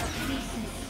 Stasis.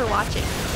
For watching.